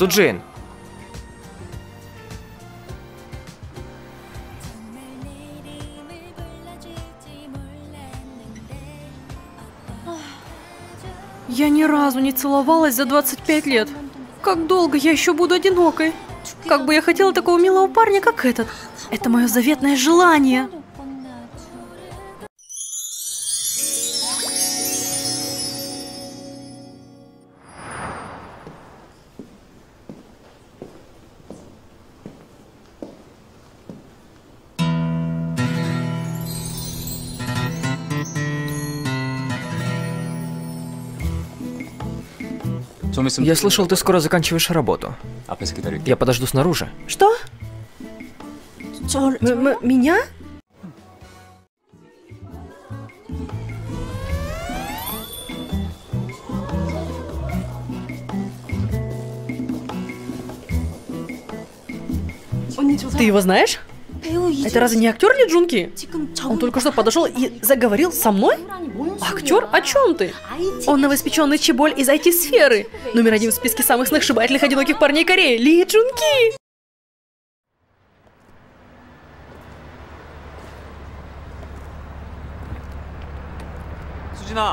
Суджин! Я ни разу не целовалась за 25 лет. Как долго я еще буду одинокой? Как бы я хотела такого милого парня, как этот. Это мое заветное желание. Я слышал, ты скоро заканчиваешь работу. Я подожду снаружи. Что? М -м Меня? Ты его знаешь? Это разве не актер ли Джунки? Он только что подошел и заговорил со мной? Актер? О чем ты? Он новоиспеченный чеболь из IT-сферы. Номер один в списке самых сногсшибательных одиноких парней Кореи. Ли Джунки.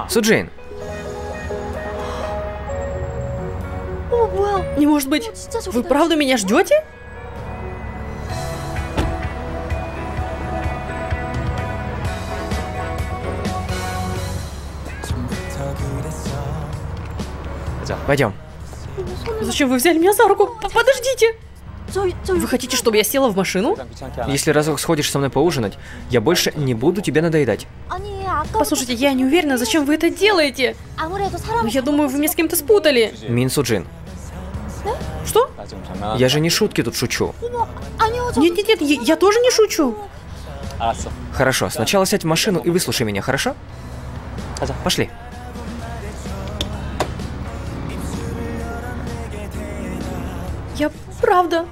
Суджин. Не может быть, вы правда меня ждете? Пойдем. Пойдем. Зачем вы взяли меня за руку? Подождите! Вы хотите, чтобы я села в машину? Если разок сходишь со мной поужинать, я больше не буду тебя надоедать. Послушайте, я не уверена, зачем вы это делаете? Но ну, я думаю, вы меня с кем-то спутали. Мин Суджин. Что? Я же не шутки тут шучу. Нет-нет-нет, я, я тоже не шучу. Хорошо, сначала сядь в машину и выслушай меня, хорошо? Пошли. Я правда.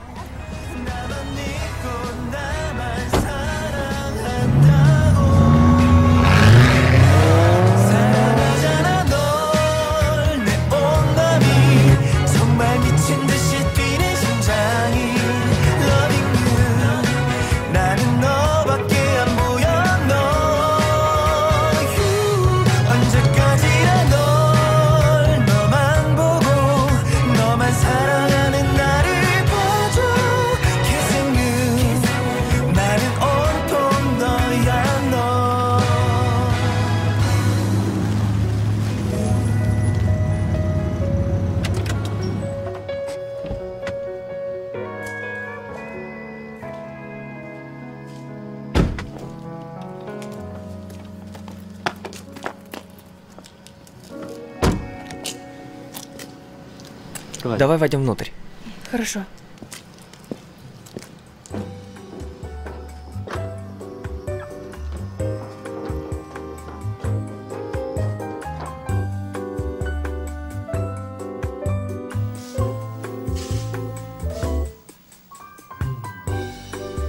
открывай. Давай войдем внутрь. Хорошо.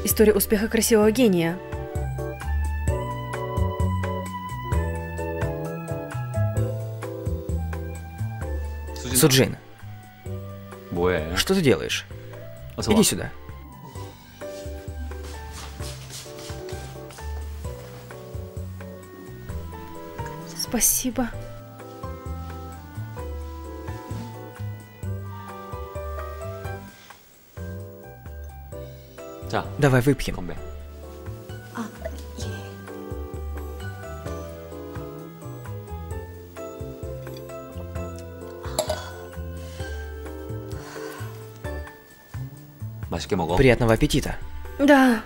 История успеха красивого гения. Суджин. А? Что ты делаешь? Иди сюда. Спасибо. Давай выпьем. Масики могу. Приятного аппетита. Да.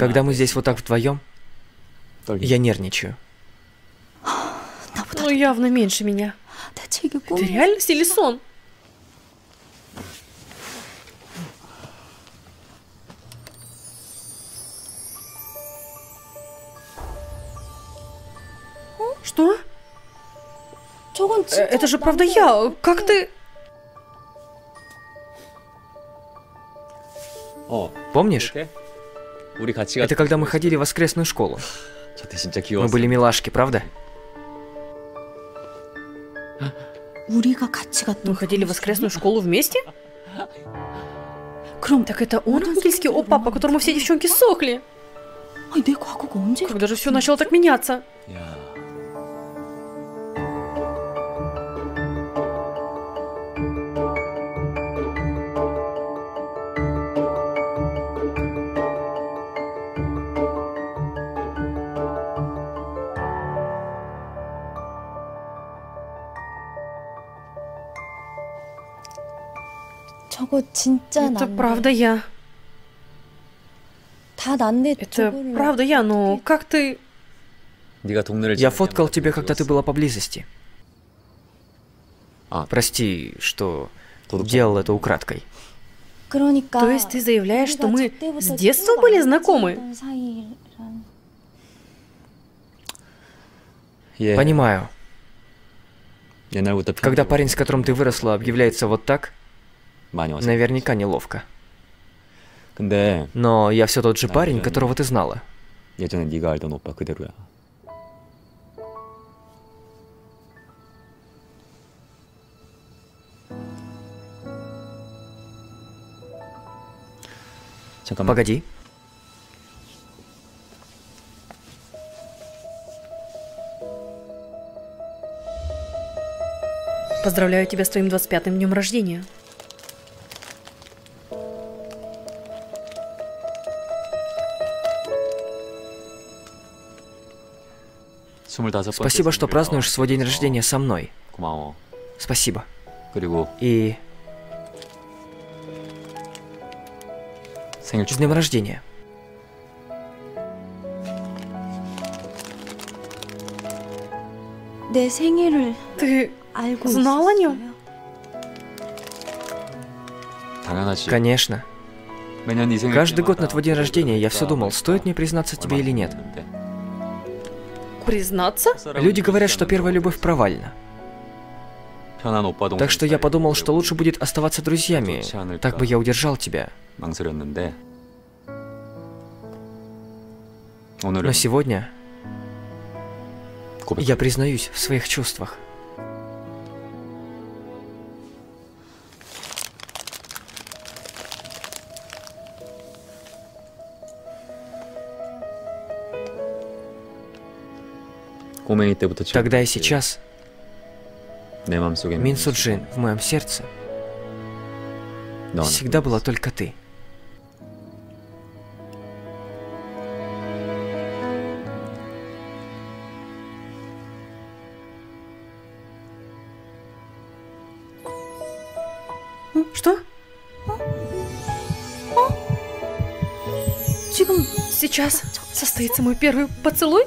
Когда мы здесь вот так вдвоем, я нервничаю. Ну, явно меньше меня. Это реальность или сон? Что? Э, это же правда я. Как ты... О, Помнишь? Это когда мы ходили в воскресную школу. Мы были милашки, правда? Мы ходили в воскресную школу вместе? Кром, так это он английский опа, по которому все девчонки сохли? Когда же все начало так меняться? Yeah. 저거 진짜 Это 난데. правда я. 다 난데 Это 저거를 правда я, но как ты... 네가 동네를 Я 지날 фоткал 때마다 тебя, когда ты 귀여웠어. была поблизости. А. Прости, что 도둑 делал это украдкой. 그러니까 То есть ты заявляешь, что мы 우리가 с 저때부터 детства 친구가 были 아니었던 знакомы? 사이란. 예. Понимаю. 옛날부터 Когда 편하고 парень, с которым ты выросла, объявляется вот так, 많이 왔어. наверняка неловко. 근데 Но я все тот же парень, которого ты знала. 예전에 네가 알던 오빠 그대로야. 잠깐만. Погоди. Поздравляю тебя с твоим 25-м днем рождения. Спасибо, что празднуешь свой день рождения со мной. Спасибо. И... С днем рождения. Ты знал о нем? Конечно. Каждый год на твой день рождения я все думал, стоит мне признаться тебе или нет. Признаться? Люди говорят, что первая любовь провальна. Так что я подумал, что лучше будет оставаться друзьями. Так бы я удержал тебя. Но сегодня я признаюсь в своих чувствах. Тогда и сейчас Мин Суджин в моем сердце всегда была только ты. Что? Типа, сейчас состоится мой первый поцелуй?